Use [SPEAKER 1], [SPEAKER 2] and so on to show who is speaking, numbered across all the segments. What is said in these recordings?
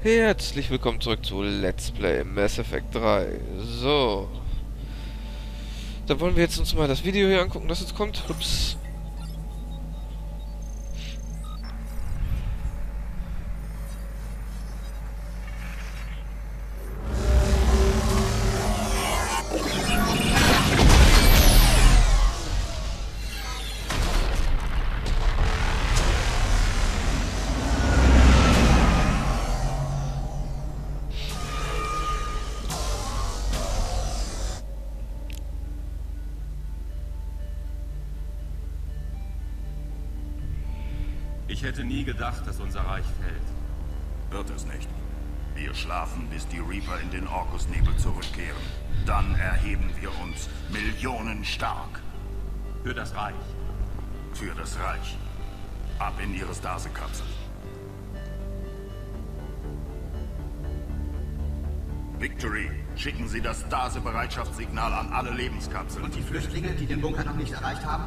[SPEAKER 1] Herzlich willkommen zurück zu Let's Play Mass Effect 3. So. Dann wollen wir jetzt uns mal das Video hier angucken, das jetzt kommt. Ups.
[SPEAKER 2] Gedacht, dass unser Reich fällt.
[SPEAKER 3] Wird es nicht. Wir schlafen, bis die Reaper in den Orkusnebel zurückkehren. Dann erheben wir uns Millionen stark.
[SPEAKER 2] Für das Reich.
[SPEAKER 3] Für das Reich. Ab in ihre Stasekapsel. Victory, schicken Sie das Stase-Bereitschaftssignal an alle Lebenskapseln.
[SPEAKER 4] Und die Flüchtlinge, die den Bunker noch nicht erreicht haben?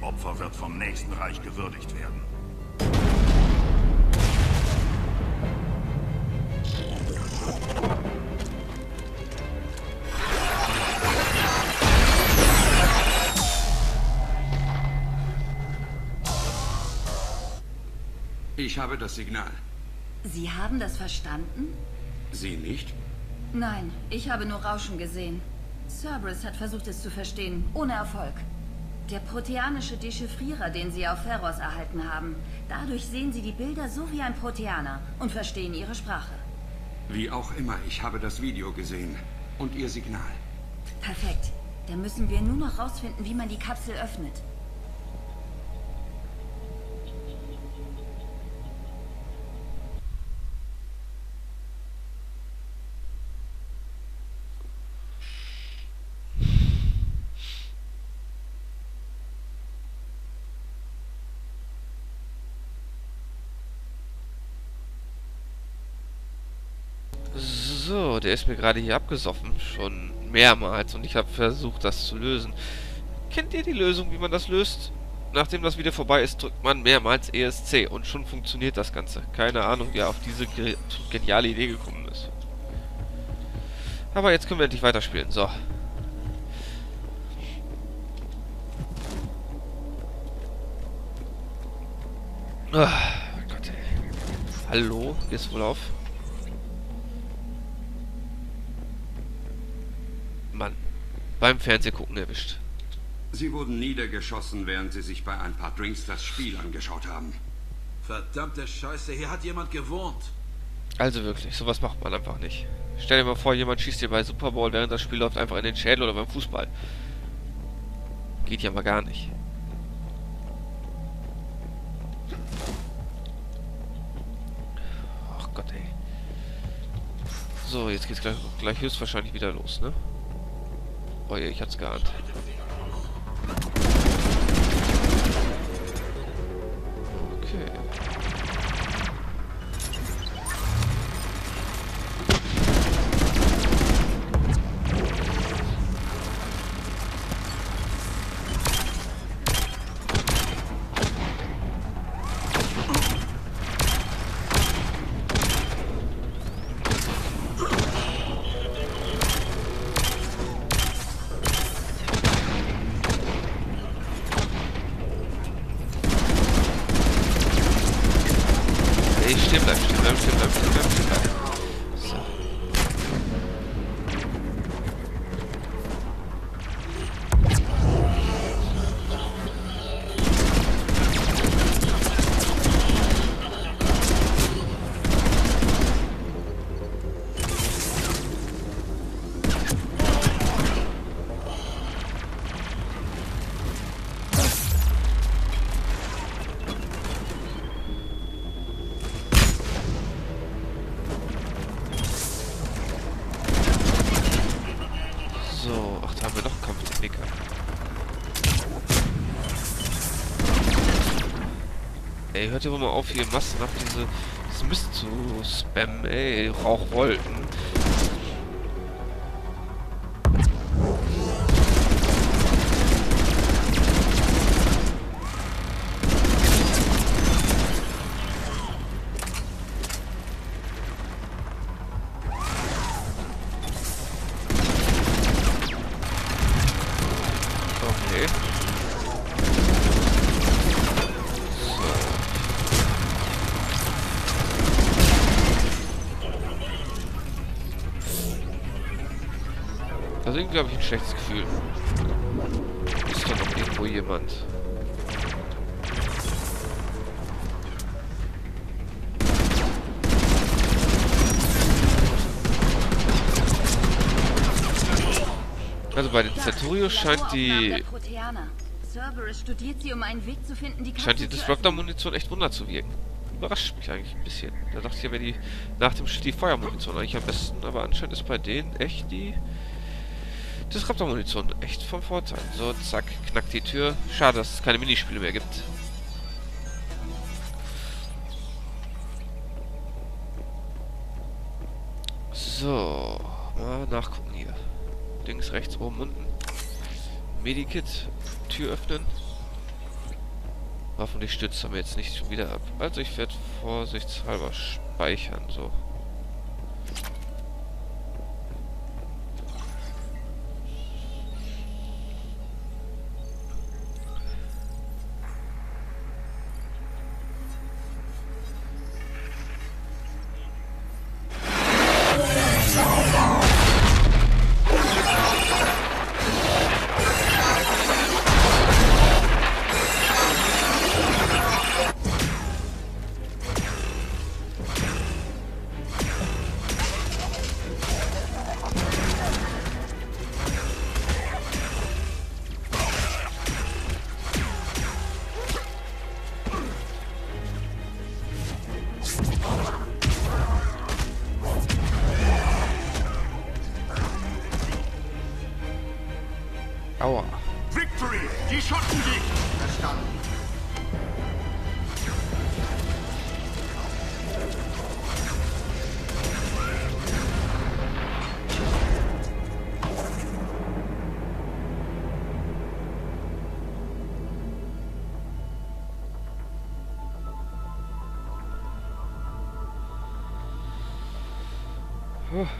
[SPEAKER 3] Opfer wird vom nächsten Reich gewürdigt werden.
[SPEAKER 5] Ich habe das Signal.
[SPEAKER 6] Sie haben das verstanden?
[SPEAKER 5] Sie nicht?
[SPEAKER 6] Nein, ich habe nur Rauschen gesehen. Cerberus hat versucht es zu verstehen, ohne Erfolg. Der proteanische Dechiffrierer, den Sie auf Ferros erhalten haben. Dadurch sehen Sie die Bilder so wie ein Proteaner und verstehen Ihre Sprache.
[SPEAKER 5] Wie auch immer, ich habe das Video gesehen. Und Ihr Signal.
[SPEAKER 6] Perfekt. Dann müssen wir nur noch rausfinden, wie man die Kapsel öffnet.
[SPEAKER 1] Der ist mir gerade hier abgesoffen. Schon mehrmals. Und ich habe versucht, das zu lösen. Kennt ihr die Lösung, wie man das löst? Nachdem das Video vorbei ist, drückt man mehrmals ESC. Und schon funktioniert das Ganze. Keine Ahnung, wie er auf diese ge geniale Idee gekommen ist. Aber jetzt können wir endlich weiterspielen. So. Ah, Gott, ey. Hallo? Gehst wohl auf? Mann. Beim Fernsehgucken erwischt.
[SPEAKER 5] Sie wurden niedergeschossen, während Sie sich bei ein paar Drinks das Spiel angeschaut haben.
[SPEAKER 7] Verdammte Scheiße, hier hat jemand gewohnt.
[SPEAKER 1] Also wirklich, sowas macht man einfach nicht. Stell dir mal vor, jemand schießt dir bei Super Bowl, während das Spiel läuft, einfach in den Schädel oder beim Fußball. Geht ja mal gar nicht. Ach Gott, ey. So, jetzt geht's gleich, gleich höchstwahrscheinlich wieder los, ne? Oh je, ich hat's geahnt. Okay. Hört ihr wohl mal auf, hier massenhaft diese, diese Mist zu spammen, ey, Rauchwolken. Irgendwie habe ich ein schlechtes Gefühl. Ist doch noch irgendwo jemand. Also bei den Centurios scheint die scheint die Disruptor-Munition echt Wunder zu wirken. Überrascht mich eigentlich ein bisschen. Da dachte ich ja, wäre die nach dem Shit die Feuermunition eigentlich am besten, aber anscheinend ist bei denen echt die Disruptor-Munition echt vom Vorteil. So, zack, knackt die Tür. Schade, dass es keine Minispiele mehr gibt. So, mal nachgucken hier. Links, rechts, oben, unten. Medikit, Tür öffnen. Hoffentlich stützt er mir jetzt nicht schon wieder ab. Also ich werde vorsichtshalber speichern, so.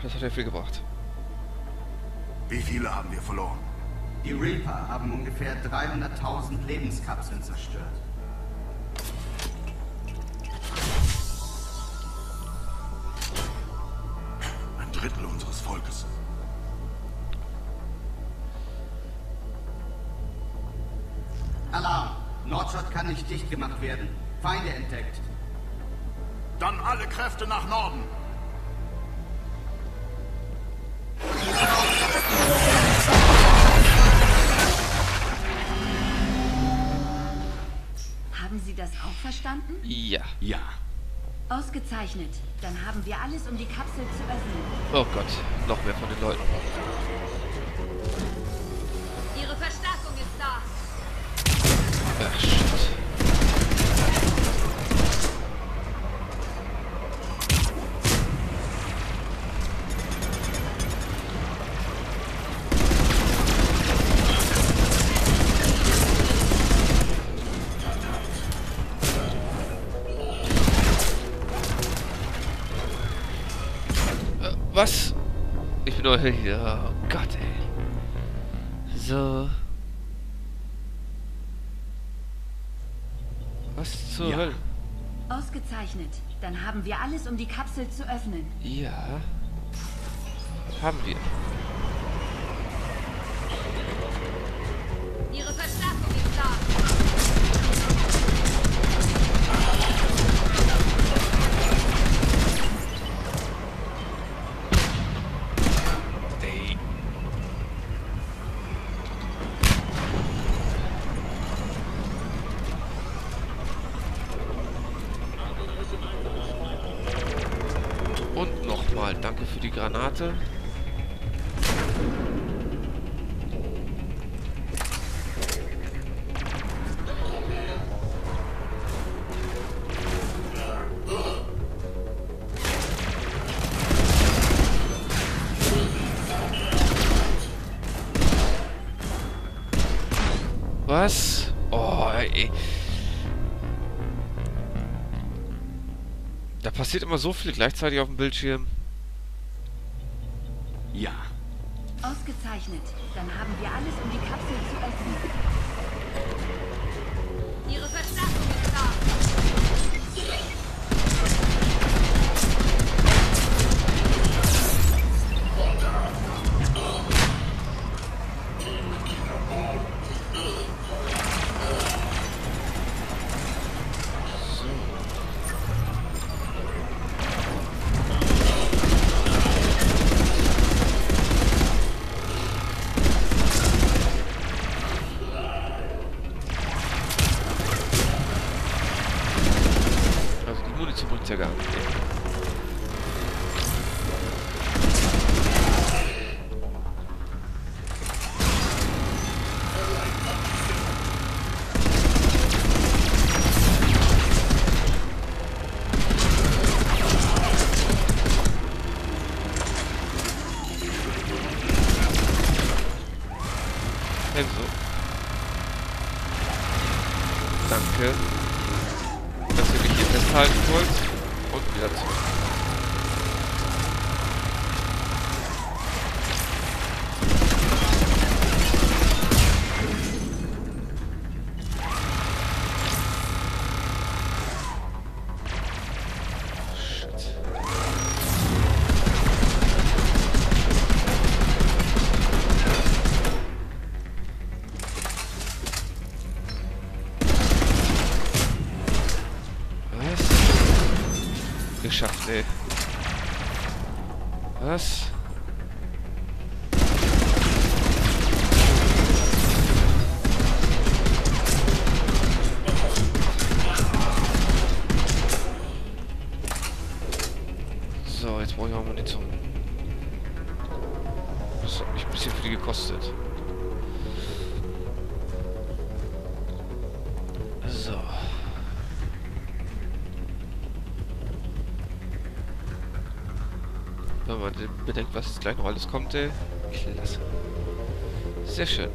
[SPEAKER 1] Das hat ja viel gebracht.
[SPEAKER 3] Wie viele haben wir verloren?
[SPEAKER 4] Die Reaper haben ungefähr 300.000 Lebenskapseln zerstört.
[SPEAKER 3] Ein Drittel unseres Volkes.
[SPEAKER 4] Alarm! Nordshot kann nicht dicht gemacht werden. Feinde entdeckt.
[SPEAKER 3] Dann alle Kräfte nach Norden!
[SPEAKER 6] Ausgezeichnet. Dann haben wir alles, um die Kapsel zu öffnen.
[SPEAKER 1] Oh Gott, noch mehr von den Leuten. Was? Ich bin nur hier. Oh Gott, ey. So. Was zur
[SPEAKER 5] Ja.
[SPEAKER 1] Hölle?
[SPEAKER 6] Ausgezeichnet. Dann haben wir alles, um die Kapsel zu öffnen.
[SPEAKER 1] Ja. Haben wir. Passiert immer so viel gleichzeitig auf dem Bildschirm. So. Wenn man bedenkt, was gleich noch alles kommt, ey. Klasse. Sehr schön.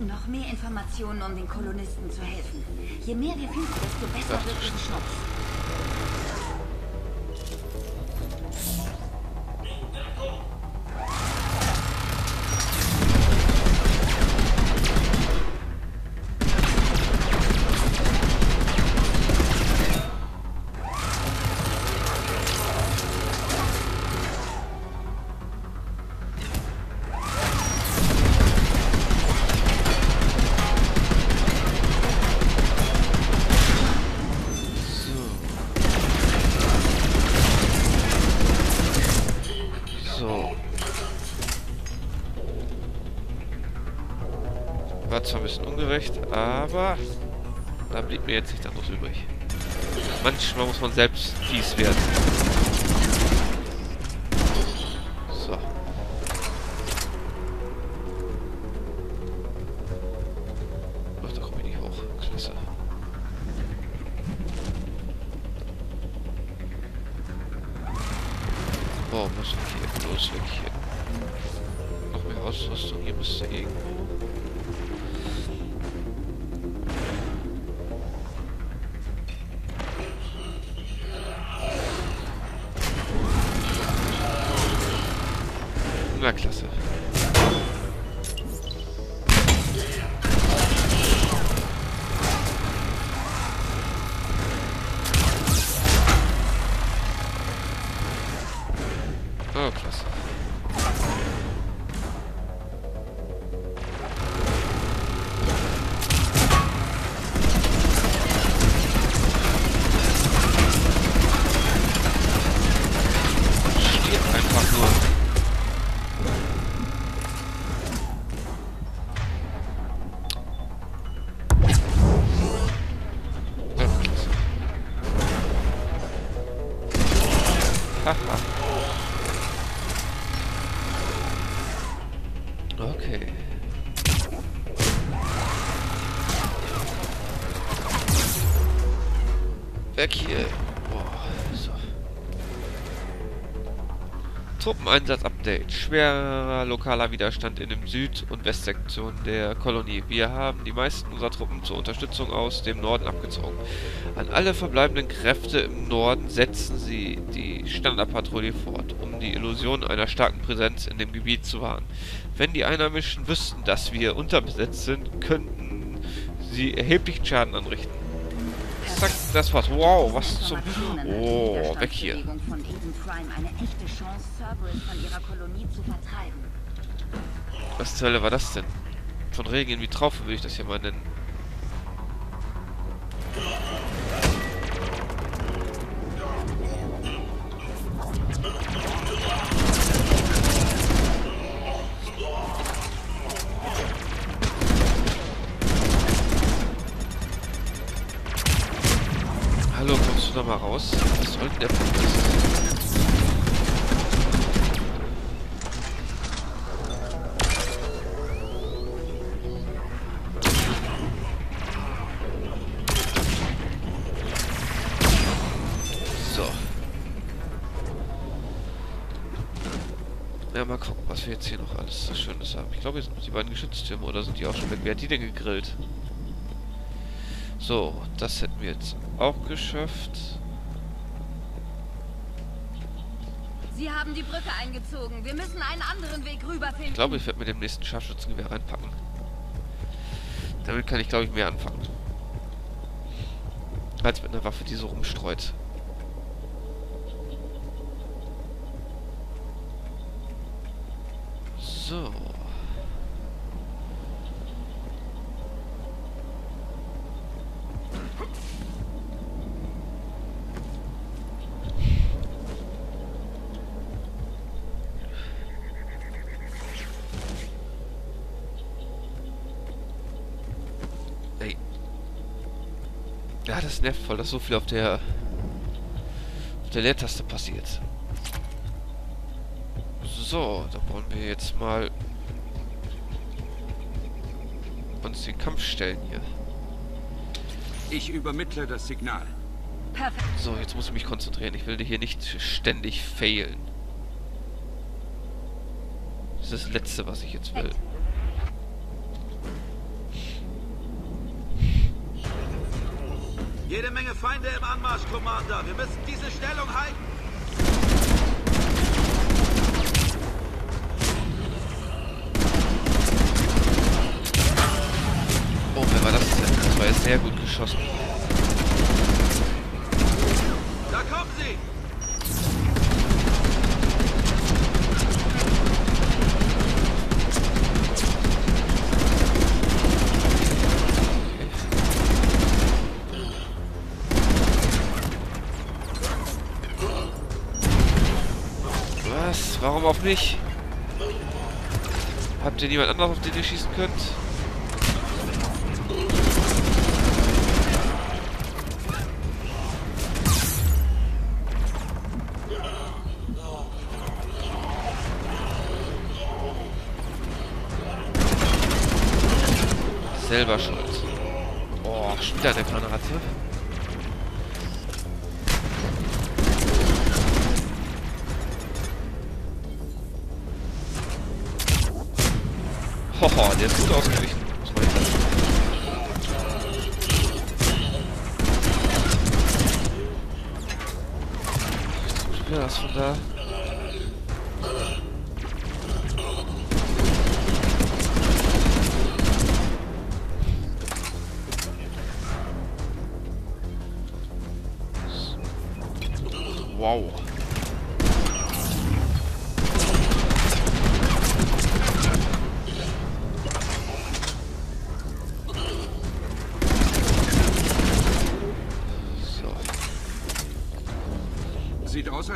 [SPEAKER 6] Noch mehr Informationen, um den Kolonisten zu helfen. Je mehr wir finden, desto besser
[SPEAKER 1] Ach,
[SPEAKER 6] wird
[SPEAKER 1] du
[SPEAKER 6] ihre
[SPEAKER 1] ungerecht, aber da blieb mir jetzt nichts anderes übrig. Manchmal muss man selbst fies werden. Dracula-аас. Truppeneinsatz-Update. Schwerer lokaler Widerstand in den Süd- und Westsektion der Kolonie. Wir haben die meisten unserer Truppen zur Unterstützung aus dem Norden abgezogen. An alle verbleibenden Kräfte im Norden setzen sie die Standardpatrouille fort, um die Illusion einer starken Präsenz in dem Gebiet zu wahren. Wenn die Einheimischen wüssten, dass wir unterbesetzt sind, könnten sie erheblichen Schaden anrichten. Zack, das war's. Wow, was zum... Oh, weg hier. Was zur Hölle war das denn? Von Regen in wie Traufe würde ich das hier mal nennen. Du da mal raus? Was soll denn der Punkt? So. Ja, mal gucken, was wir jetzt hier noch alles so Schönes haben. Ich glaube, hier sind die beiden Geschütztürme oder sind die auch schon weg? Wer hat die denn gegrillt? So, das hätten wir jetzt auch geschafft.
[SPEAKER 6] Sie haben die Brücke eingezogen. Wir müssen einen anderen Weg rüberfinden.
[SPEAKER 1] Ich glaube, ich werde mit dem nächsten Scharfschützengewehr reinpacken. Damit kann ich, glaube ich, mehr anfangen. Als mit einer Waffe, die so rumstreut. So. Ey. Ja, das nervt voll, dass so viel auf der auf der Leertaste passiert. So, da wollen wir jetzt mal uns den Kampf stellen hier.
[SPEAKER 5] Ich übermittle das Signal.
[SPEAKER 6] Perfekt.
[SPEAKER 1] So, jetzt muss ich mich konzentrieren. Ich will hier nicht ständig failen. Das ist das Letzte, was ich jetzt will.
[SPEAKER 7] Jede Menge Feinde im Anmarsch, Commander. Wir müssen diese Stellung halten.
[SPEAKER 1] Oh, wer war das denn? Das war jetzt sehr gut geschossen. Mich? Habt ihr niemand anderes, auf den ihr schießen könnt?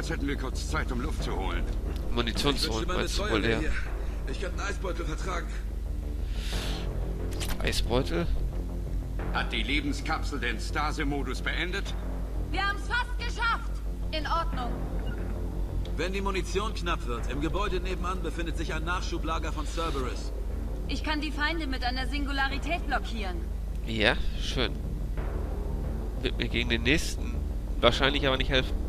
[SPEAKER 5] Als hätten wir kurz Zeit, um Luft zu holen.
[SPEAKER 1] Munition
[SPEAKER 7] Ich
[SPEAKER 1] zu holen, meinst du wohl leer?
[SPEAKER 7] hier. Ich könnte einen Eisbeutel vertragen.
[SPEAKER 1] Eisbeutel?
[SPEAKER 5] Hat die Lebenskapsel den Stase-Modus beendet?
[SPEAKER 6] Wir haben es fast geschafft. In Ordnung.
[SPEAKER 7] Wenn die Munition knapp wird, im Gebäude nebenan befindet sich ein Nachschublager von Cerberus.
[SPEAKER 6] Ich kann die Feinde mit einer Singularität blockieren.
[SPEAKER 1] Ja, schön. Wird mir gegen den nächsten wahrscheinlich aber nicht helfen.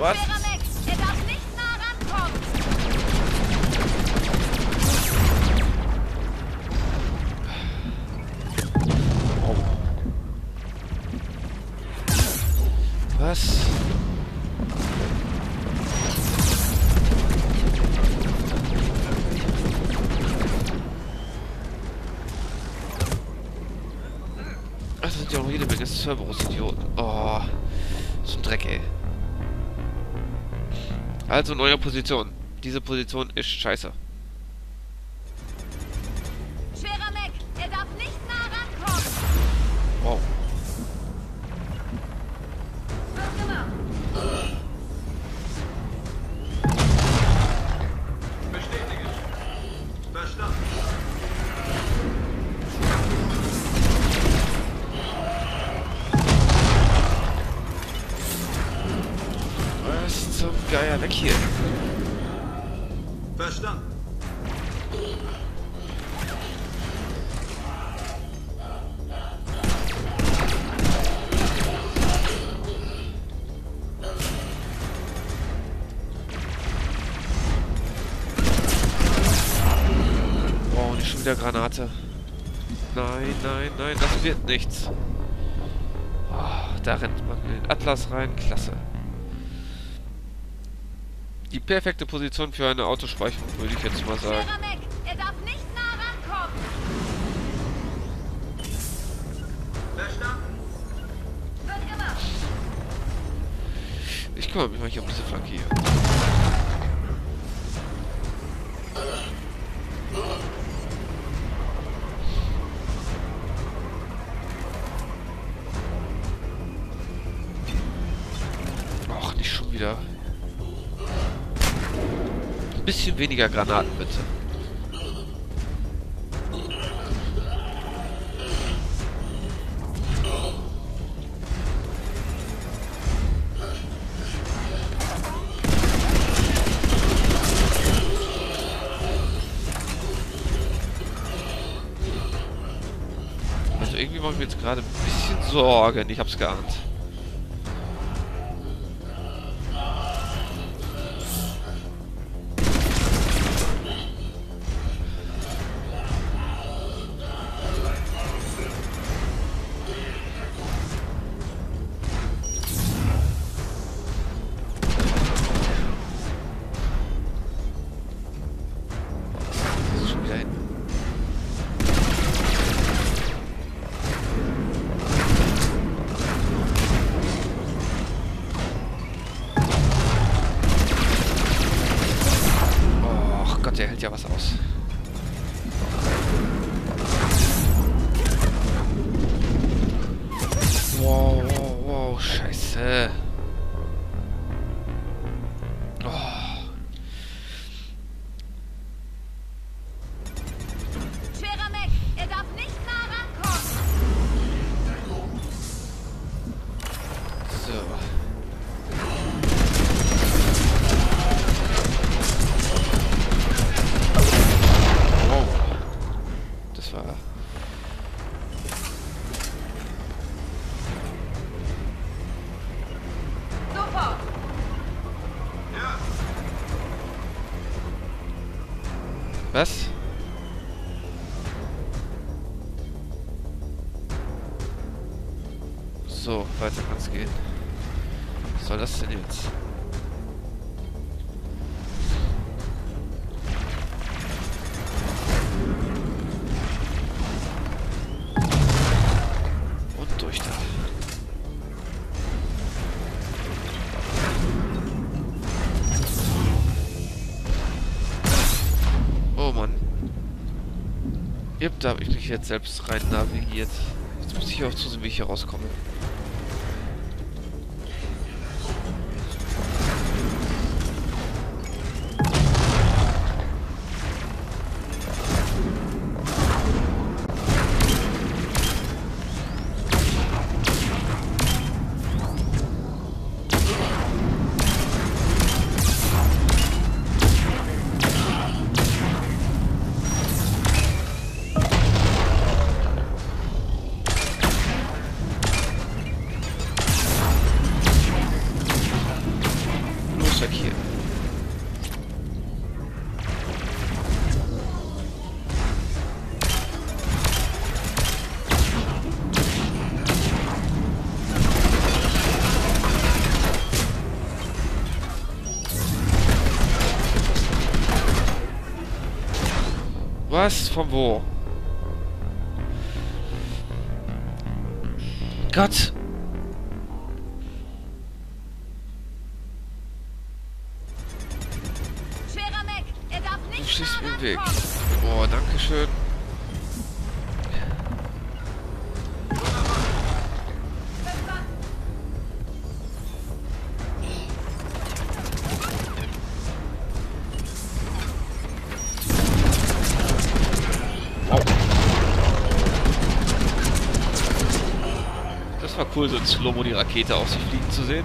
[SPEAKER 1] Was? Neue Position. Diese Position ist scheiße. Ja, weg hier.
[SPEAKER 7] Verstanden.
[SPEAKER 1] Nicht schon wieder Granate. Nein, nein, nein, das wird nichts. Oh, da rennt man in den Atlas rein. Klasse. Die perfekte Position für eine Autospeicherung, würde ich jetzt mal sagen.
[SPEAKER 6] Er darf nicht nah rankommen.
[SPEAKER 7] Verstanden.
[SPEAKER 6] Wird gemacht.
[SPEAKER 1] Ich kümmere mich mal hier um diese Flanke hier. Weniger Granaten, bitte. Also irgendwie mache ich mir jetzt gerade ein bisschen Sorgen. Ich hab's geahnt. Da habe ich mich jetzt selbst rein navigiert. Jetzt muss ich auch zusehen, wie ich hier rauskomme. Was? Von wo? Gott! Rakete auf sich fliegen zu sehen.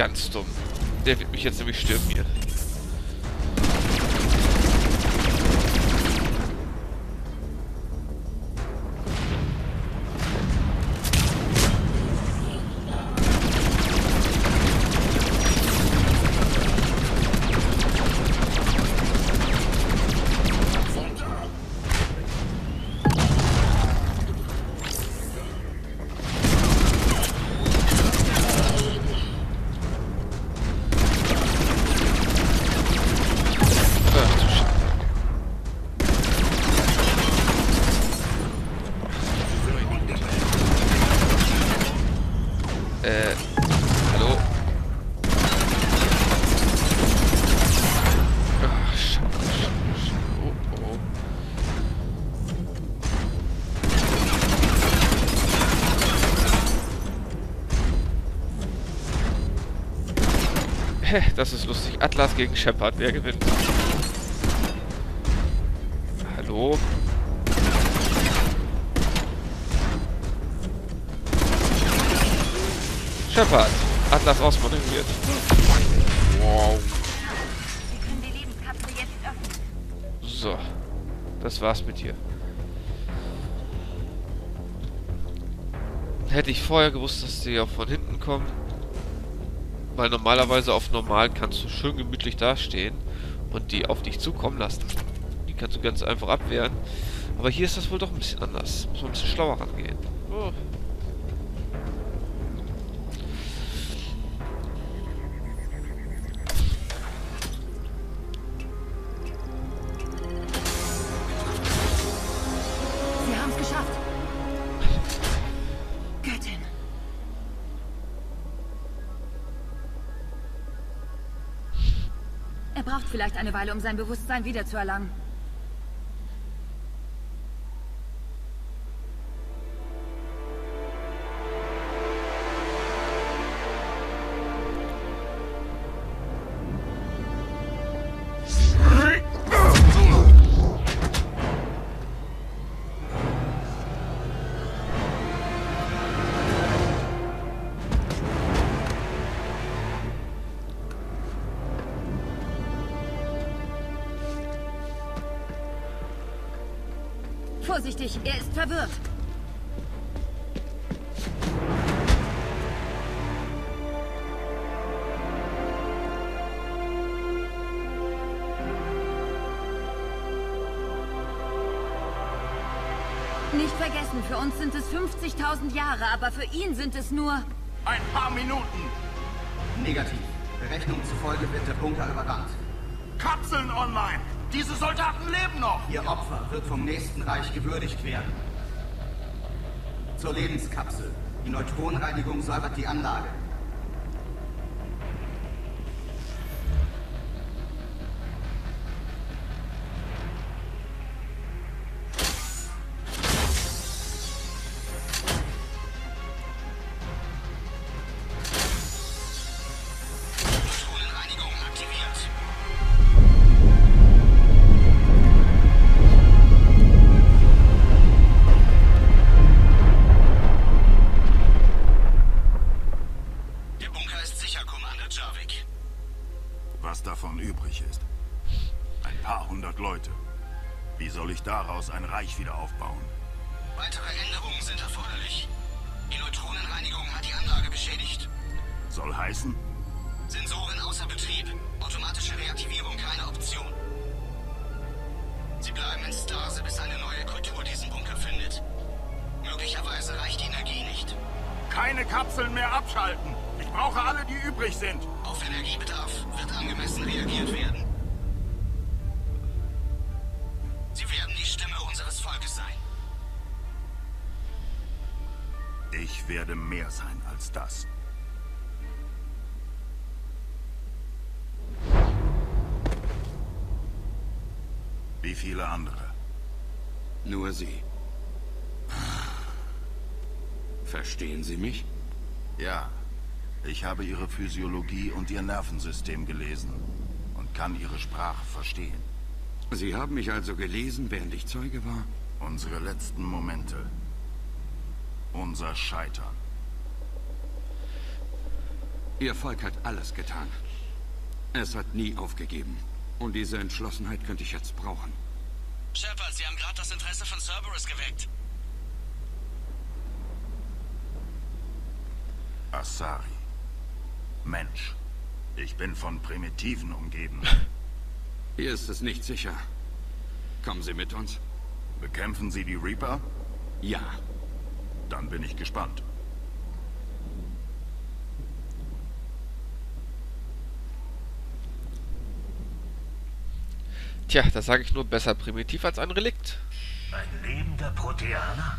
[SPEAKER 1] Ganz dumm. Der wird mich jetzt nämlich stürmen hier. Das ist lustig. Atlas gegen Shepard, wer gewinnt? Hallo? Shepard, Atlas ausmanövriert. Wow.
[SPEAKER 6] Wir können die Lebenskapsel jetzt öffnen.
[SPEAKER 1] So, das war's mit dir. Hätte ich vorher gewusst, dass die auch von hinten kommen. Weil normalerweise auf normal kannst du schön gemütlich dastehen und die auf dich zukommen lassen. Die kannst du ganz einfach abwehren. Aber hier ist das wohl doch ein bisschen anders. Muss man ein bisschen schlauer rangehen. Oh.
[SPEAKER 6] Eine Weile, um sein Bewusstsein wiederzuerlangen. Vorsichtig, er ist verwirrt. Nicht vergessen, für uns sind es 50.000 Jahre, aber für ihn sind es nur...
[SPEAKER 3] Ein paar Minuten.
[SPEAKER 4] Negativ. Berechnungen zufolge wird der Bunker überrannt.
[SPEAKER 3] Kapseln online. Diese Soldaten leben noch.
[SPEAKER 4] Ihr Opfer wird vom nächsten Reich gewürdigt werden. Zur Lebenskapsel. Die Neutronenreinigung säubert die Anlage.
[SPEAKER 3] Viele andere?
[SPEAKER 5] Nur Sie. Verstehen Sie mich?
[SPEAKER 3] Ja. Ich habe ihre Physiologie und ihr Nervensystem gelesen und kann ihre Sprache verstehen.
[SPEAKER 5] Sie haben mich also gelesen, während ich Zeuge war?
[SPEAKER 3] Unsere letzten Momente. Unser Scheitern.
[SPEAKER 5] Ihr Volk hat alles getan. Es hat nie aufgegeben. Und diese Entschlossenheit könnte ich jetzt brauchen.
[SPEAKER 8] Shepard, Sie haben gerade das Interesse von Cerberus geweckt.
[SPEAKER 3] Asari. Mensch. Ich bin von Primitiven umgeben.
[SPEAKER 5] Hier ist es nicht sicher. Kommen Sie mit uns?
[SPEAKER 3] Bekämpfen Sie die Reaper?
[SPEAKER 5] Ja.
[SPEAKER 3] Dann bin ich gespannt.
[SPEAKER 1] Tja, da sage ich nur besser primitiv als ein Relikt.
[SPEAKER 9] Ein lebender Proteaner?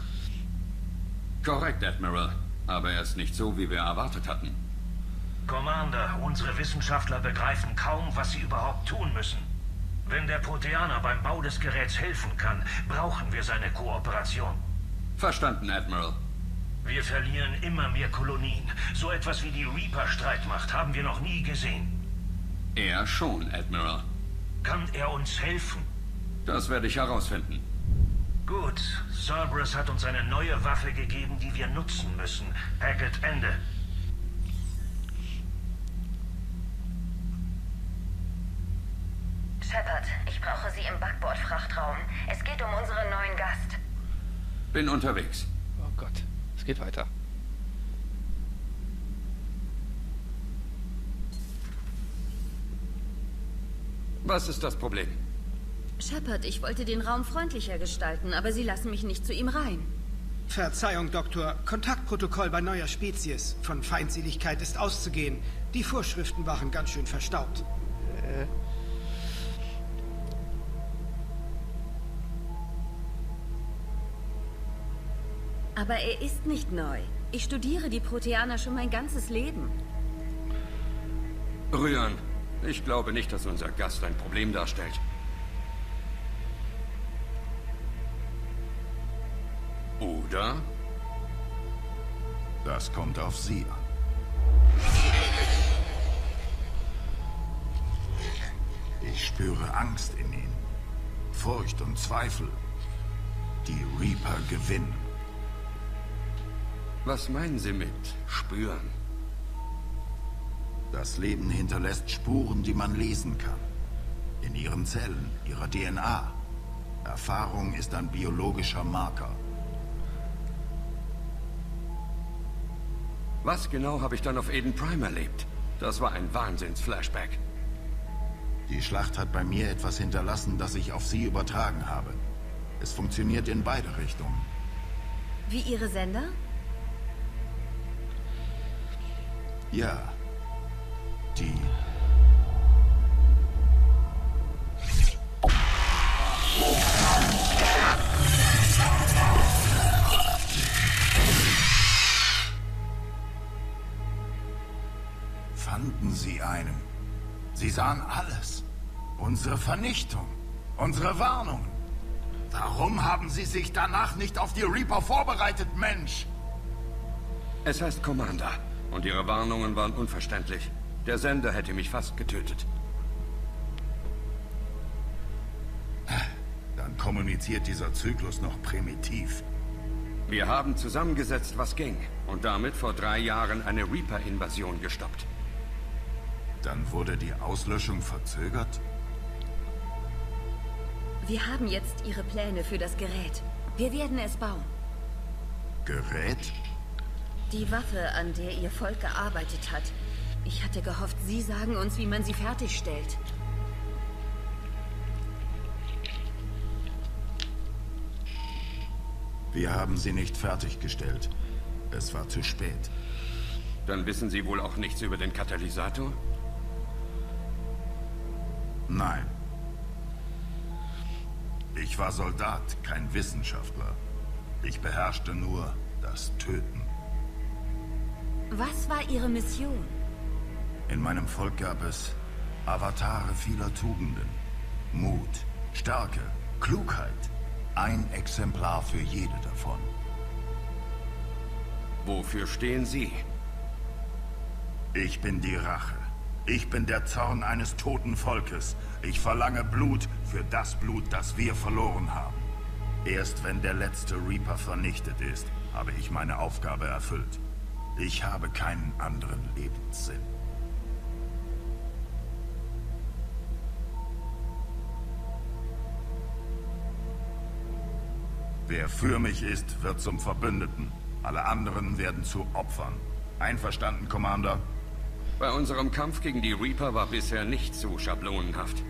[SPEAKER 5] Korrekt, Admiral. Aber er ist nicht so, wie wir erwartet hatten.
[SPEAKER 9] Commander, unsere Wissenschaftler begreifen kaum, was sie überhaupt tun müssen. Wenn der Proteaner beim Bau des Geräts helfen kann, brauchen wir seine Kooperation.
[SPEAKER 5] Verstanden, Admiral.
[SPEAKER 9] Wir verlieren immer mehr Kolonien. So etwas wie die Reaper-Streitmacht haben wir noch nie gesehen.
[SPEAKER 5] Er schon, Admiral.
[SPEAKER 9] Kann er uns helfen?
[SPEAKER 5] Das werde ich herausfinden.
[SPEAKER 9] Gut. Cerberus hat uns eine neue Waffe gegeben, die wir nutzen müssen. Hackett, Ende.
[SPEAKER 10] Shepard, ich brauche Sie im Backbordfrachtraum. Es geht um unseren neuen Gast.
[SPEAKER 5] Bin unterwegs.
[SPEAKER 1] Oh Gott, es geht weiter.
[SPEAKER 5] Was ist das Problem?
[SPEAKER 6] Shepard, ich wollte den Raum freundlicher gestalten, aber Sie lassen mich nicht zu ihm rein.
[SPEAKER 11] Verzeihung, Doktor. Kontaktprotokoll bei neuer Spezies. Von Feindseligkeit ist auszugehen. Die Vorschriften waren ganz schön verstaubt.
[SPEAKER 1] Äh.
[SPEAKER 6] Aber er ist nicht neu. Ich studiere die Proteaner schon mein ganzes Leben.
[SPEAKER 5] Rühren. Ich glaube nicht, dass unser Gast ein Problem darstellt. Oder?
[SPEAKER 3] Das kommt auf Sie an. Ich spüre Angst in ihm. Furcht und Zweifel. Die Reaper gewinnen.
[SPEAKER 5] Was meinen Sie mit spüren?
[SPEAKER 3] Das Leben hinterlässt Spuren, die man lesen kann. In ihren Zellen, ihrer DNA. Erfahrung ist ein biologischer Marker.
[SPEAKER 5] Was genau habe ich dann auf Eden Prime erlebt? Das war ein Wahnsinns-Flashback.
[SPEAKER 3] Die Schlacht hat bei mir etwas hinterlassen, das ich auf Sie übertragen habe. Es funktioniert in beide Richtungen.
[SPEAKER 6] Wie Ihre Sender?
[SPEAKER 3] Ja. Die. Fanden Sie einen. Sie sahen alles. Unsere Vernichtung. Unsere Warnungen. Warum haben Sie sich danach nicht auf die Reaper vorbereitet, Mensch?
[SPEAKER 5] Es heißt Commander. Und Ihre Warnungen waren unverständlich. Der Sender hätte mich fast getötet.
[SPEAKER 3] Dann kommuniziert dieser Zyklus noch primitiv.
[SPEAKER 5] Wir haben zusammengesetzt, was ging. Und damit vor drei Jahren eine Reaper-Invasion gestoppt.
[SPEAKER 3] Dann wurde die Auslöschung verzögert?
[SPEAKER 6] Wir haben jetzt Ihre Pläne für das Gerät. Wir werden es bauen.
[SPEAKER 3] Gerät?
[SPEAKER 6] Die Waffe, an der Ihr Volk gearbeitet hat. Ich hatte gehofft, Sie sagen uns, wie man sie fertigstellt.
[SPEAKER 3] Wir haben sie nicht fertiggestellt. Es war zu spät.
[SPEAKER 5] Dann wissen Sie wohl auch nichts über den Katalysator?
[SPEAKER 3] Nein. Ich war Soldat, kein Wissenschaftler. Ich beherrschte nur das Töten.
[SPEAKER 6] Was war Ihre Mission?
[SPEAKER 3] In meinem Volk gab es Avatare vieler Tugenden. Mut, Stärke, Klugheit. Ein Exemplar für jede davon.
[SPEAKER 5] Wofür stehen Sie?
[SPEAKER 3] Ich bin die Rache. Ich bin der Zorn eines toten Volkes. Ich verlange Blut für das Blut, das wir verloren haben. Erst wenn der letzte Reaper vernichtet ist, habe ich meine Aufgabe erfüllt. Ich habe keinen anderen Lebenssinn. Wer für mich ist, wird zum Verbündeten. Alle anderen werden zu Opfern. Einverstanden, Commander?
[SPEAKER 5] Bei unserem Kampf gegen die Reaper war bisher nicht so schablonenhaft.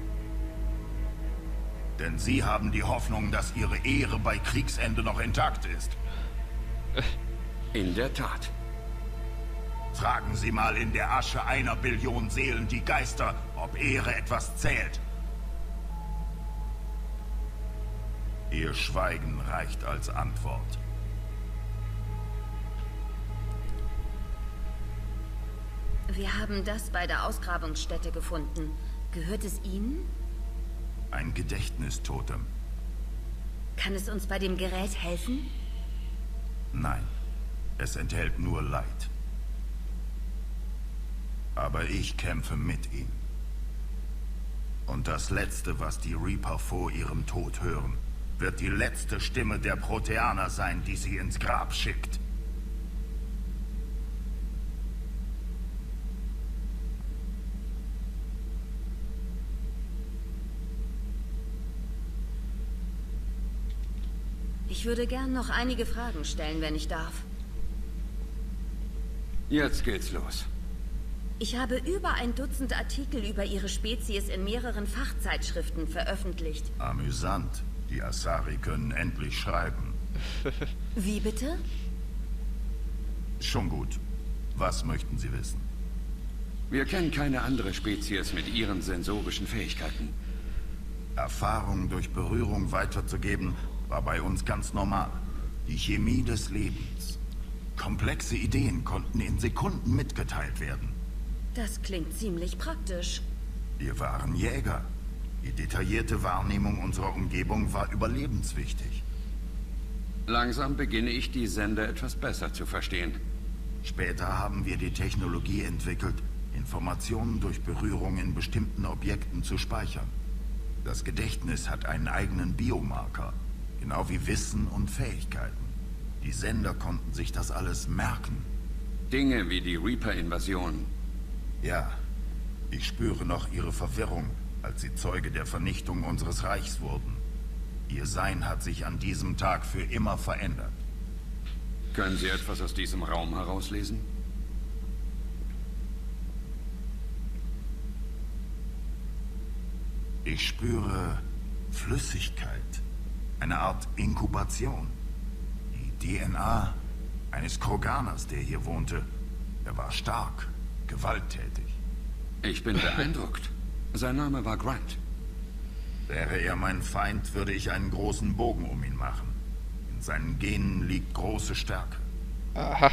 [SPEAKER 3] Denn Sie haben die Hoffnung, dass Ihre Ehre bei Kriegsende noch intakt ist.
[SPEAKER 5] In der Tat.
[SPEAKER 3] Fragen Sie mal in der Asche einer Billion Seelen die Geister, ob Ehre etwas zählt. Ihr Schweigen reicht als Antwort.
[SPEAKER 6] Wir haben das bei der Ausgrabungsstätte gefunden. Gehört es Ihnen?
[SPEAKER 3] Ein Gedächtnistotem.
[SPEAKER 6] Kann es uns bei dem Gerät helfen?
[SPEAKER 3] Nein, es enthält nur Leid. Aber ich kämpfe mit ihm. Und das Letzte, was die Reaper vor ihrem Tod hören, wird die letzte Stimme der Proteaner sein, die sie ins Grab schickt.
[SPEAKER 6] Ich würde gern noch einige Fragen stellen, wenn ich darf.
[SPEAKER 5] Jetzt geht's los.
[SPEAKER 6] Ich habe über ein Dutzend Artikel über Ihre Spezies in mehreren Fachzeitschriften veröffentlicht.
[SPEAKER 3] Amüsant. Die Asari können endlich schreiben.
[SPEAKER 6] Wie bitte?
[SPEAKER 3] Schon gut. Was möchten Sie wissen?
[SPEAKER 5] Wir kennen keine andere Spezies mit ihren sensorischen Fähigkeiten.
[SPEAKER 3] Erfahrung durch Berührung weiterzugeben, war bei uns ganz normal. Die Chemie des Lebens. Komplexe Ideen konnten in Sekunden mitgeteilt werden.
[SPEAKER 6] Das klingt ziemlich praktisch.
[SPEAKER 3] Wir waren Jäger. Die detaillierte Wahrnehmung unserer Umgebung war überlebenswichtig.
[SPEAKER 5] Langsam beginne ich die Sender etwas besser zu verstehen.
[SPEAKER 3] Später haben wir die Technologie entwickelt, Informationen durch Berührung in bestimmten Objekten zu speichern. Das Gedächtnis hat einen eigenen Biomarker, genau wie Wissen und Fähigkeiten. Die Sender konnten sich das alles merken.
[SPEAKER 5] Dinge wie die Reaper-Invasion.
[SPEAKER 3] Ja, ich spüre noch ihre Verwirrung, als sie Zeuge der Vernichtung unseres Reichs wurden. Ihr Sein hat sich an diesem Tag für immer verändert.
[SPEAKER 5] Können Sie etwas aus diesem Raum herauslesen?
[SPEAKER 3] Ich spüre Flüssigkeit, eine Art Inkubation. Die DNA eines Kroganers, der hier wohnte. Er war stark, gewalttätig.
[SPEAKER 5] Ich bin beeindruckt. Sein Name war Grant.
[SPEAKER 3] Wäre er mein Feind, würde ich einen großen Bogen um ihn machen. In seinen Genen liegt große Stärke.
[SPEAKER 1] Aha.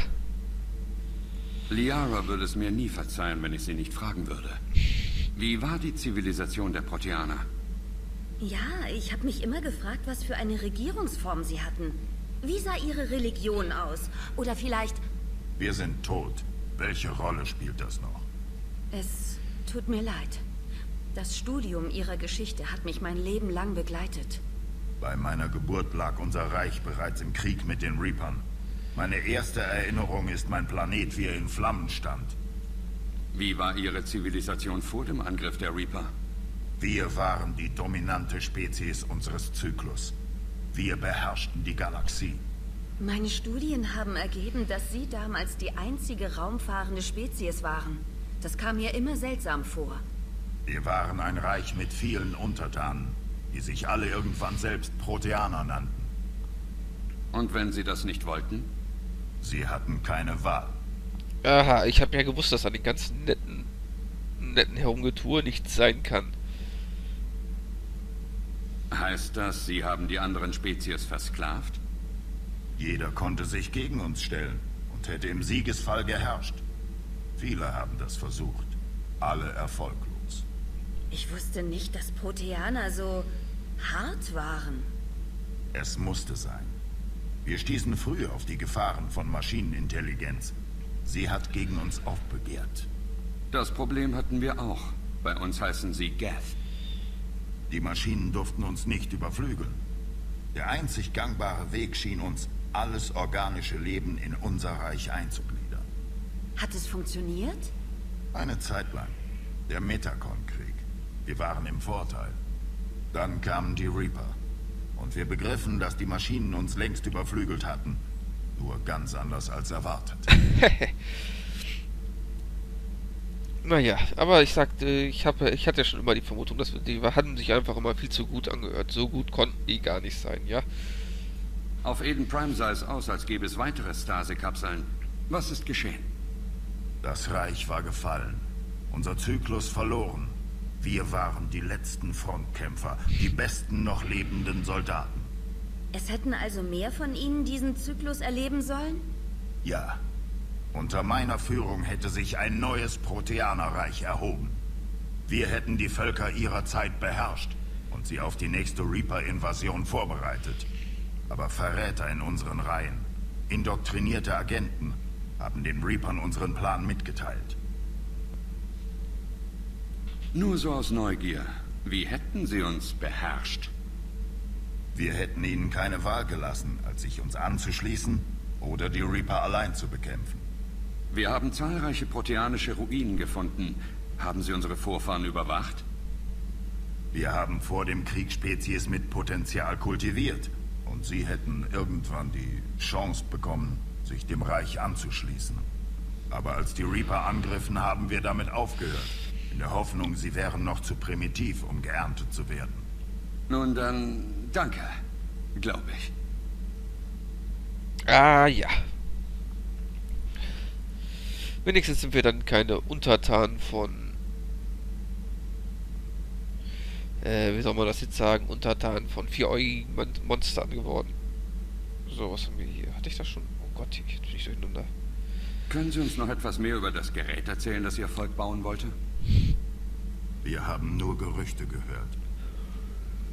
[SPEAKER 5] Liara würde es mir nie verzeihen, wenn ich sie nicht fragen würde. Wie war die Zivilisation der Proteaner?
[SPEAKER 6] Ja, ich habe mich immer gefragt, was für eine Regierungsform sie hatten. Wie sah ihre Religion aus? Oder vielleicht...
[SPEAKER 3] Wir sind tot. Welche Rolle spielt das noch?
[SPEAKER 6] Es tut mir leid. Das Studium ihrer Geschichte hat mich mein Leben lang begleitet.
[SPEAKER 3] Bei meiner Geburt lag unser Reich bereits im Krieg mit den Reapern. Meine erste Erinnerung ist mein Planet, wie er in Flammen stand.
[SPEAKER 5] Wie war Ihre Zivilisation vor dem Angriff der Reaper?
[SPEAKER 3] Wir waren die dominante Spezies unseres Zyklus. Wir beherrschten die Galaxie.
[SPEAKER 6] Meine Studien haben ergeben, dass Sie damals die einzige raumfahrende Spezies waren. Das kam mir immer seltsam vor.
[SPEAKER 3] Wir waren ein Reich mit vielen Untertanen, die sich alle irgendwann selbst Proteaner nannten.
[SPEAKER 5] Und wenn sie das nicht wollten?
[SPEAKER 3] Sie hatten keine Wahl.
[SPEAKER 1] Aha, ich habe ja gewusst, dass an den ganzen netten, netten Herumgetue nichts sein kann.
[SPEAKER 5] Heißt das, Sie haben die anderen Spezies versklavt?
[SPEAKER 3] Jeder konnte sich gegen uns stellen und hätte im Siegesfall geherrscht. Viele haben das versucht, alle erfolglos.
[SPEAKER 6] Ich wusste nicht, dass Proteaner so hart waren.
[SPEAKER 3] Es musste sein. Wir stießen früh auf die Gefahren von Maschinenintelligenz. Sie hat gegen uns aufbegehrt.
[SPEAKER 5] Das Problem hatten wir auch. Bei uns heißen sie Gath.
[SPEAKER 3] Die Maschinen durften uns nicht überflügeln. Der einzig gangbare Weg schien uns, alles organische Leben in unser Reich einzugliedern.
[SPEAKER 6] Hat es funktioniert?
[SPEAKER 3] Eine Zeit lang. Der Metacon-Krieg. Wir waren im Vorteil. Dann kamen die Reaper. Und wir begriffen, dass die Maschinen uns längst überflügelt hatten. Nur ganz anders als erwartet.
[SPEAKER 1] naja, aber ich sagte, ich habe, ich hatte ja schon immer die Vermutung, dass wir, die hatten sich einfach immer viel zu gut angehört. So gut konnten die gar nicht sein, ja?
[SPEAKER 5] Auf Eden Prime sah es aus, als gäbe es weitere Stasi-Kapseln. Was ist geschehen?
[SPEAKER 3] Das Reich war gefallen. Unser Zyklus verloren. Wir waren die letzten Frontkämpfer, die besten noch lebenden Soldaten.
[SPEAKER 6] Es hätten also mehr von ihnen diesen Zyklus erleben sollen?
[SPEAKER 3] Ja. Unter meiner Führung hätte sich ein neues Proteanerreich erhoben. Wir hätten die Völker ihrer Zeit beherrscht und sie auf die nächste Reaper-Invasion vorbereitet. Aber Verräter in unseren Reihen, indoktrinierte Agenten, haben den Reapern unseren Plan mitgeteilt.
[SPEAKER 5] Nur so aus Neugier. Wie hätten sie uns beherrscht?
[SPEAKER 3] Wir hätten ihnen keine Wahl gelassen, als sich uns anzuschließen oder die Reaper allein zu bekämpfen.
[SPEAKER 5] Wir haben zahlreiche proteanische Ruinen gefunden. Haben sie unsere Vorfahren überwacht?
[SPEAKER 3] Wir haben vor dem Krieg Spezies mit Potenzial kultiviert. Und sie hätten irgendwann die Chance bekommen, sich dem Reich anzuschließen. Aber als die Reaper angriffen, haben wir damit aufgehört. In der Hoffnung, sie wären noch zu primitiv, um geerntet zu werden.
[SPEAKER 5] Nun dann, danke. Glaube ich.
[SPEAKER 1] Ah ja. Wenigstens sind wir dann keine Untertanen von... Äh, wie soll man das jetzt sagen? Untertanen von vieräugigen Monstern geworden. So, was haben wir hier? Hatte ich das schon? Oh Gott, ich bin nicht durcheinander.
[SPEAKER 5] Können Sie uns noch etwas mehr über das Gerät erzählen, das Ihr Volk bauen wollte?
[SPEAKER 3] Wir haben nur Gerüchte gehört.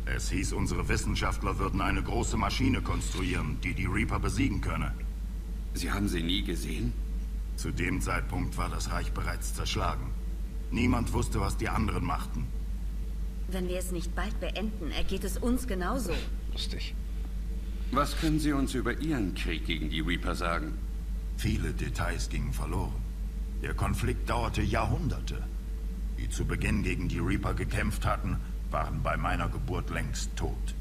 [SPEAKER 3] Es hieß, unsere Wissenschaftler würden eine große Maschine konstruieren, die die Reaper besiegen könne.
[SPEAKER 5] Sie haben sie nie gesehen?
[SPEAKER 3] Zu dem Zeitpunkt war das Reich bereits zerschlagen. Niemand wusste, was die anderen machten.
[SPEAKER 6] Wenn wir es nicht bald beenden, ergeht es uns genauso.
[SPEAKER 1] Lustig.
[SPEAKER 5] Was können Sie uns über Ihren Krieg gegen die Reaper sagen?
[SPEAKER 3] Viele Details gingen verloren. Der Konflikt dauerte Jahrhunderte. Die zu Beginn gegen die Reaper gekämpft hatten, waren bei meiner Geburt längst tot.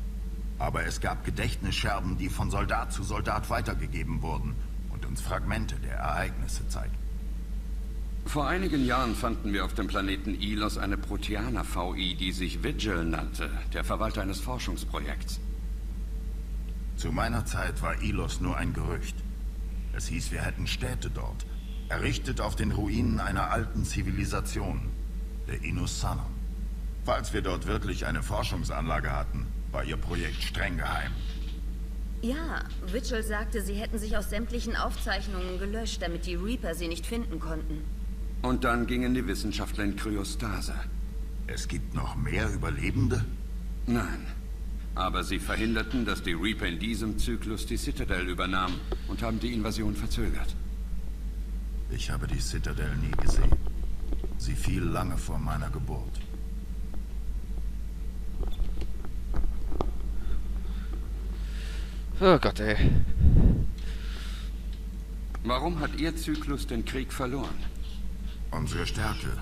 [SPEAKER 3] Aber es gab Gedächtnisscherben, die von Soldat zu Soldat weitergegeben wurden und uns Fragmente der Ereignisse zeigten.
[SPEAKER 5] Vor einigen Jahren fanden wir auf dem Planeten Ilos eine Proteaner-VI, die sich Vigil nannte, der Verwalter eines Forschungsprojekts.
[SPEAKER 3] Zu meiner Zeit war Ilos nur ein Gerücht. Es hieß, wir hätten Städte dort, errichtet auf den Ruinen einer alten Zivilisation, der Inusanum. Falls wir dort wirklich eine Forschungsanlage hatten, war ihr Projekt streng geheim.
[SPEAKER 6] Ja, Vigil sagte, sie hätten sich aus sämtlichen Aufzeichnungen gelöscht, damit die Reaper sie nicht finden konnten.
[SPEAKER 5] Und dann gingen die Wissenschaftler in Kryostase.
[SPEAKER 3] Es gibt noch mehr Überlebende?
[SPEAKER 5] Nein. Aber sie verhinderten, dass die Reaper in diesem Zyklus die Citadel übernahmen und haben die Invasion verzögert.
[SPEAKER 3] Ich habe die Citadel nie gesehen. Sie fiel lange vor meiner Geburt.
[SPEAKER 1] Oh Gott, ey.
[SPEAKER 5] Warum hat Ihr Zyklus den Krieg verloren?
[SPEAKER 3] Unsere Stärke,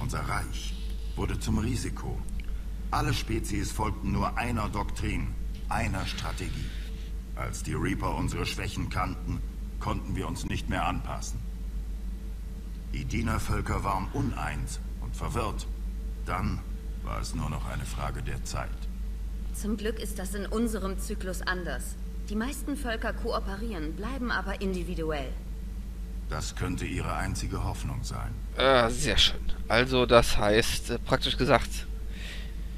[SPEAKER 3] unser Reich, wurde zum Risiko. Alle Spezies folgten nur einer Doktrin, einer Strategie. Als die Reaper unsere Schwächen kannten, konnten wir uns nicht mehr anpassen. Die Dienervölker waren uneins und verwirrt. Dann war es nur noch eine Frage der Zeit.
[SPEAKER 6] Zum Glück ist das in unserem Zyklus anders. Die meisten Völker kooperieren, bleiben aber individuell.
[SPEAKER 3] Das könnte ihre einzige Hoffnung sein.
[SPEAKER 1] Ah, sehr schön. Also das heißt, äh, praktisch gesagt,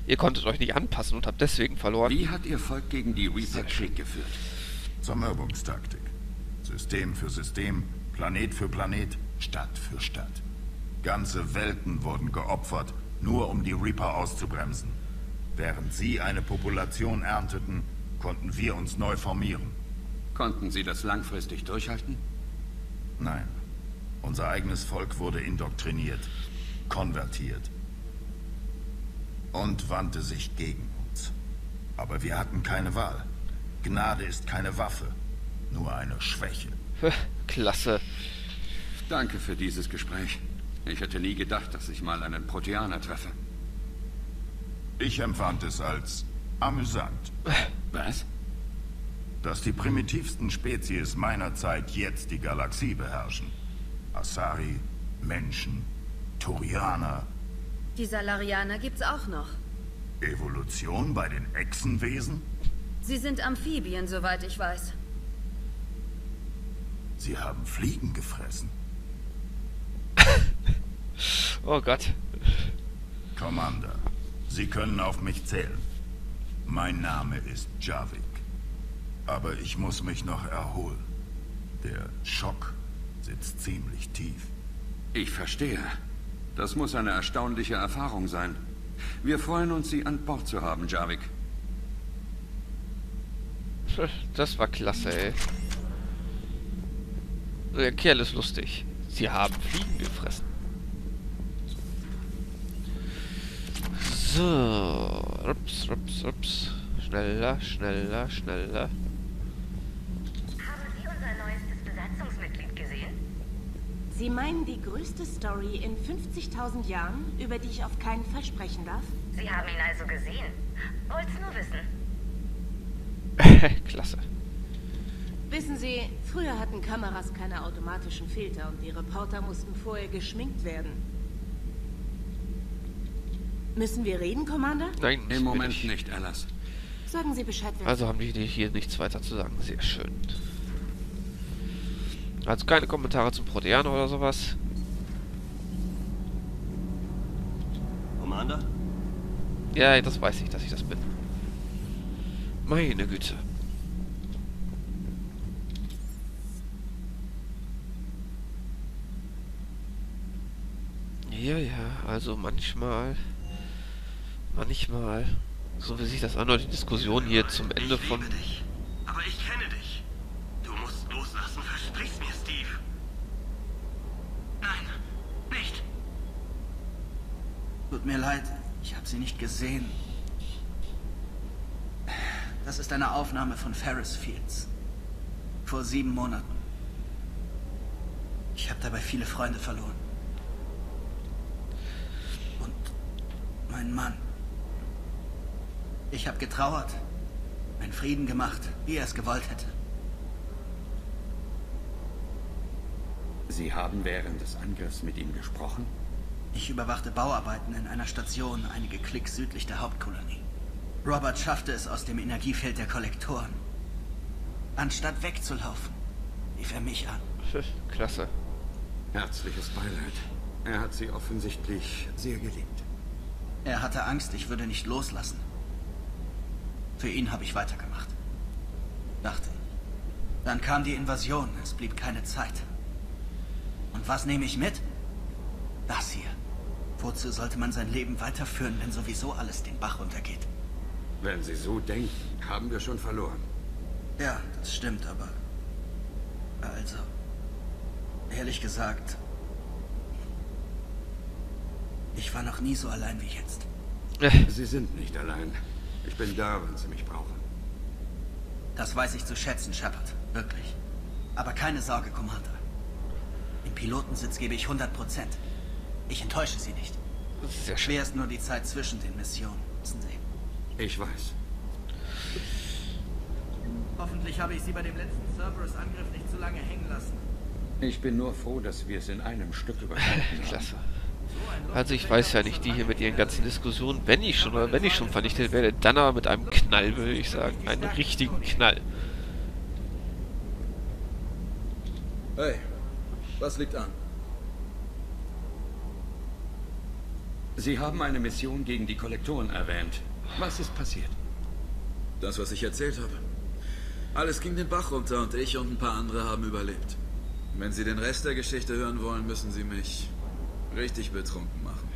[SPEAKER 1] ihr konntet euch nicht anpassen und habt deswegen verloren.
[SPEAKER 5] Wie hat ihr Volk gegen die Reaper Krieg geführt?
[SPEAKER 3] Zermürbungstaktik. System für System, Planet für Planet, Stadt für Stadt. Ganze Welten wurden geopfert, nur um die Reaper auszubremsen. Während sie eine Population ernteten, konnten wir uns neu formieren.
[SPEAKER 5] Konnten Sie das langfristig durchhalten?
[SPEAKER 3] Nein. Unser eigenes Volk wurde indoktriniert, konvertiert und wandte sich gegen uns. Aber wir hatten keine Wahl. Gnade ist keine Waffe, nur eine Schwäche.
[SPEAKER 1] Klasse.
[SPEAKER 5] Danke für dieses Gespräch. Ich hätte nie gedacht, dass ich mal einen Proteaner treffe.
[SPEAKER 3] Ich empfand es als amüsant.
[SPEAKER 5] Was?
[SPEAKER 3] Dass die primitivsten Spezies meiner Zeit jetzt die Galaxie beherrschen. Asari, Menschen, Turianer.
[SPEAKER 6] Die Salarianer gibt's auch noch.
[SPEAKER 3] Evolution bei den Echsenwesen?
[SPEAKER 6] Sie sind Amphibien, soweit ich weiß.
[SPEAKER 3] Sie haben Fliegen gefressen.
[SPEAKER 1] Oh Gott.
[SPEAKER 3] Commander, Sie können auf mich zählen. Mein Name ist Javik. Aber ich muss mich noch erholen. Der Schock sitzt ziemlich tief.
[SPEAKER 5] Ich verstehe. Das muss eine erstaunliche Erfahrung sein. Wir freuen uns, Sie an Bord zu haben, Javik.
[SPEAKER 1] Das war klasse, ey. Der Kerl ist lustig. Sie haben Fliegen gefressen. So. Ups, ups, ups. Schneller, schneller, schneller.
[SPEAKER 10] Haben Sie unser neuestes Besatzungsmitglied gesehen?
[SPEAKER 12] Sie meinen die größte Story in 50.000 Jahren, über die ich auf keinen Fall sprechen darf?
[SPEAKER 10] Sie haben ihn also gesehen. Wollt's nur wissen.
[SPEAKER 1] Klasse.
[SPEAKER 12] Wissen Sie, früher hatten Kameras keine automatischen Filter und die Reporter mussten vorher geschminkt werden. Müssen wir reden, Commander?
[SPEAKER 1] Nein,
[SPEAKER 5] Im Moment nicht, nicht Alice.
[SPEAKER 12] Sagen Sie Bescheid, wenn
[SPEAKER 1] Also haben die hier nichts weiter zu sagen. Sehr schön. Also keine Kommentare zum Proteaner oder sowas.
[SPEAKER 13] Commander?
[SPEAKER 1] Ja, das weiß ich, dass ich das bin. Meine Güte. Ja, ja, also manchmal, manchmal, so wie sich das anhört, die Diskussion hier zum Ende von...
[SPEAKER 13] Dich. Aber ich kenne dich. Du musst loslassen, versprich's mir, Steve. Nein, nicht.
[SPEAKER 14] Tut mir leid, ich habe sie nicht gesehen. Das ist eine Aufnahme von Ferris Fields. Vor sieben Monaten. Ich habe dabei viele Freunde verloren. Und mein Mann. Ich habe getrauert, einen Frieden gemacht, wie er es gewollt hätte.
[SPEAKER 5] Sie haben während des Angriffs mit ihm gesprochen?
[SPEAKER 14] Ich überwachte Bauarbeiten in einer Station einige Klicks südlich der Hauptkolonie. Robert schaffte es aus dem Energiefeld der Kollektoren. Anstatt wegzulaufen, rief er mich an.
[SPEAKER 1] Klasse.
[SPEAKER 5] Herzliches Beileid. Er hat sie offensichtlich sehr geliebt.
[SPEAKER 14] Er hatte Angst, ich würde nicht loslassen. Für ihn habe ich weitergemacht. Dachte ich. Dann kam die Invasion, es blieb keine Zeit. Und was nehme ich mit? Das hier. Wozu sollte man sein Leben weiterführen, wenn sowieso alles den Bach runtergeht?
[SPEAKER 5] Wenn Sie so denken, haben wir schon verloren.
[SPEAKER 14] Ja, das stimmt, aber... Also... Ehrlich gesagt... Ich war noch nie so allein wie jetzt.
[SPEAKER 5] Sie sind nicht allein. Ich bin da, wenn Sie mich brauchen.
[SPEAKER 14] Das weiß ich zu schätzen, Shepard. Wirklich. Aber keine Sorge, Commander. Im Pilotensitz gebe ich 100 Prozent. Ich enttäusche Sie nicht.
[SPEAKER 1] Sehr
[SPEAKER 14] Schwer ist nur die Zeit zwischen den Missionen, wissen Sie.
[SPEAKER 5] Ich weiß.
[SPEAKER 14] Hoffentlich habe ich Sie bei dem letzten Cerberus-Angriff nicht zu lange hängen lassen.
[SPEAKER 5] Ich bin nur froh, dass wir es in einem Stück überstanden haben.
[SPEAKER 1] Klasse. Also ich weiß ja nicht, die hier mit ihren ganzen Diskussionen, wenn ich schon oder wenn ich schon vernichtet werde, dann aber mit einem Knall, würde ich sagen. Einen richtigen Knall.
[SPEAKER 7] Hey, was liegt an?
[SPEAKER 5] Sie haben eine Mission gegen die Kollektoren erwähnt. Was ist passiert?
[SPEAKER 7] Das, was ich erzählt habe. Alles ging den Bach runter und ich und ein paar andere haben überlebt. Wenn Sie den Rest der Geschichte hören wollen, müssen Sie mich richtig betrunken machen.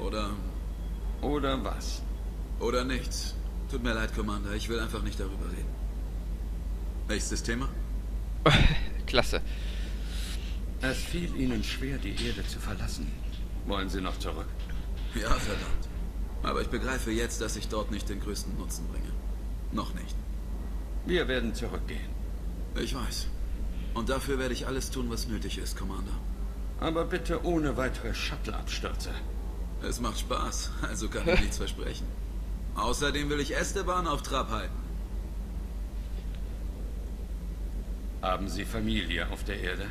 [SPEAKER 7] Oder...
[SPEAKER 5] Oder was?
[SPEAKER 7] Oder nichts. Tut mir leid, Commander, ich will einfach nicht darüber reden. Nächstes Thema?
[SPEAKER 1] Klasse.
[SPEAKER 5] Es fiel Ihnen schwer, die Erde zu verlassen. Wollen Sie noch zurück?
[SPEAKER 7] Ja, verdammt. Aber ich begreife jetzt, dass ich dort nicht den größten Nutzen bringe. Noch nicht.
[SPEAKER 5] Wir werden zurückgehen.
[SPEAKER 7] Ich weiß. Und dafür werde ich alles tun, was nötig ist, Commander.
[SPEAKER 5] Aber bitte ohne weitere Shuttle-Abstürze.
[SPEAKER 7] Es macht Spaß, also kann ich nichts versprechen. Außerdem will ich Esteban auf Trab halten.
[SPEAKER 5] Haben Sie Familie auf der Erde?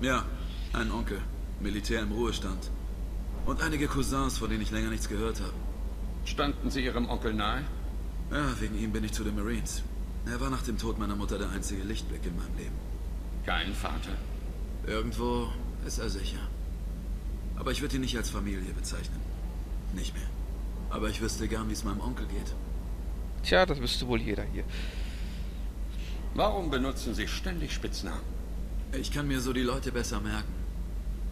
[SPEAKER 7] Ja, ein Onkel, Militär im Ruhestand. Und einige Cousins, von denen ich länger nichts gehört habe.
[SPEAKER 5] Standen Sie Ihrem Onkel nahe?
[SPEAKER 7] Ja, wegen ihm bin ich zu den Marines. Er war nach dem Tod meiner Mutter der einzige Lichtblick in meinem Leben.
[SPEAKER 5] Kein Vater?
[SPEAKER 7] Irgendwo ist er sicher. Aber ich würde ihn nicht als Familie bezeichnen. Nicht mehr. Aber ich wüsste gern, wie es meinem Onkel geht.
[SPEAKER 1] Tja, das wüsste wohl jeder hier.
[SPEAKER 5] Warum benutzen Sie ständig Spitznamen?
[SPEAKER 7] Ich kann mir so die Leute besser merken.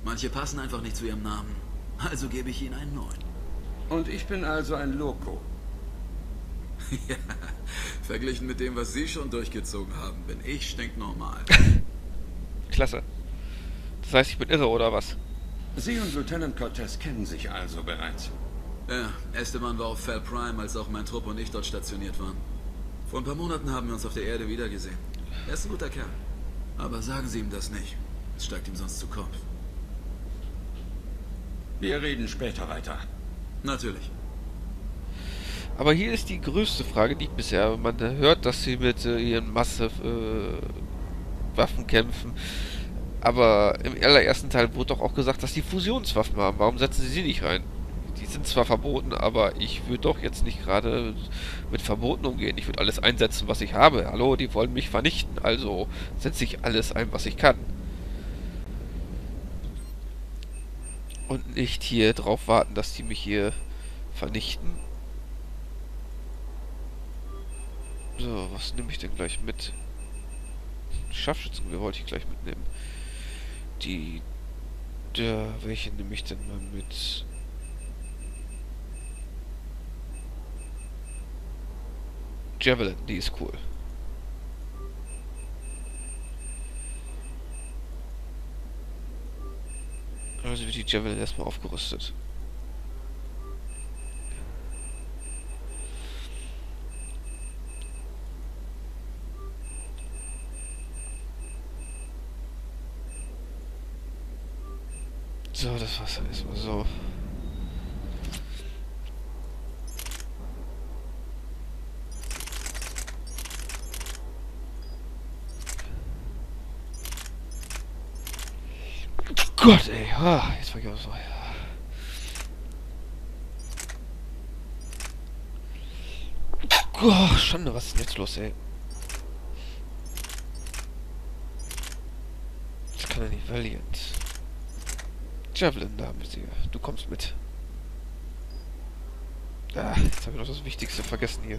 [SPEAKER 7] Manche passen einfach nicht zu ihrem Namen. Also gebe ich ihnen einen neuen.
[SPEAKER 5] Und ich bin also ein Loco.
[SPEAKER 7] ja, verglichen mit dem, was Sie schon durchgezogen haben, bin ich stinknormal.
[SPEAKER 1] Klasse. Das heißt, ich bin irre, oder was?
[SPEAKER 5] Sie und Lieutenant Cortez kennen sich also bereits.
[SPEAKER 7] Ja, Esteban war auf Fell Prime, als auch mein Trupp und ich dort stationiert waren. Vor ein paar Monaten haben wir uns auf der Erde wiedergesehen. Er ist ein guter Kerl. Aber sagen Sie ihm das nicht. Es steigt ihm sonst zu Kopf.
[SPEAKER 5] Wir reden später weiter.
[SPEAKER 7] Natürlich.
[SPEAKER 1] Aber hier ist die größte Frage, die ich bisher. Man hört, dass sie mit äh, ihren Masse äh, Waffen kämpfen. Aber im allerersten Teil wurde doch auch gesagt, dass die Fusionswaffen haben. Warum setzen sie sie nicht rein? Die sind zwar verboten, aber ich würde doch jetzt nicht gerade mit Verboten umgehen. Ich würde alles einsetzen, was ich habe. Hallo, die wollen mich vernichten. Also setze ich alles ein, was ich kann. Und nicht hier drauf warten, dass die mich hier vernichten. So, was nehme ich denn gleich mit? Scharfschützengewehr wollte ich gleich mitnehmen. Die... Der, welche nehme ich denn mal mit? Javelin, die ist cool. Also wird die Javelin erstmal aufgerüstet. So, das war's dann erstmal so. Gott, ey. Ah, jetzt war ich auch so. Oh, Schande, was ist denn jetzt los, ey? Das kann ja nicht Valiant. Javelin, da haben wir sie. Du kommst mit. Ah, jetzt habe ich noch das Wichtigste vergessen hier.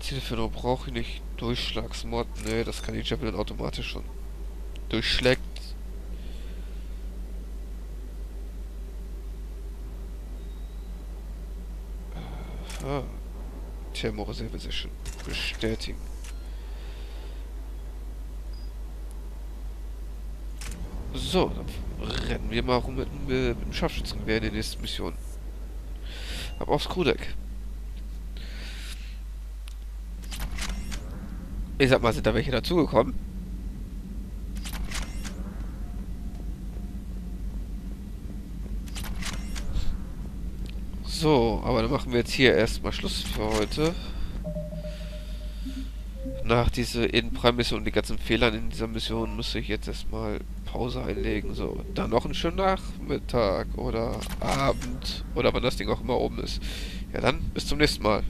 [SPEAKER 1] Zielführung brauche ich nicht. Durchschlagsmod, ne, das kann die Javelin automatisch schon. Durchschlägt. Aha. Thermoreserve sehr schön. Bestätigen. So, dann rennen wir mal rum mit, mit, mit dem Scharfschützengewehr in der nächsten Mission. Ab aufs Crewdeck. Ich sag mal, sind da welche dazugekommen? So, aber dann machen wir jetzt hier erstmal Schluss für heute. Nach dieser Eden-Prime-Mission und die ganzen Fehlern in dieser Mission müsste ich jetzt erstmal Pause einlegen. So, dann noch einen schönen Nachmittag oder Abend oder wann das Ding auch immer oben ist. Ja dann, bis zum nächsten Mal.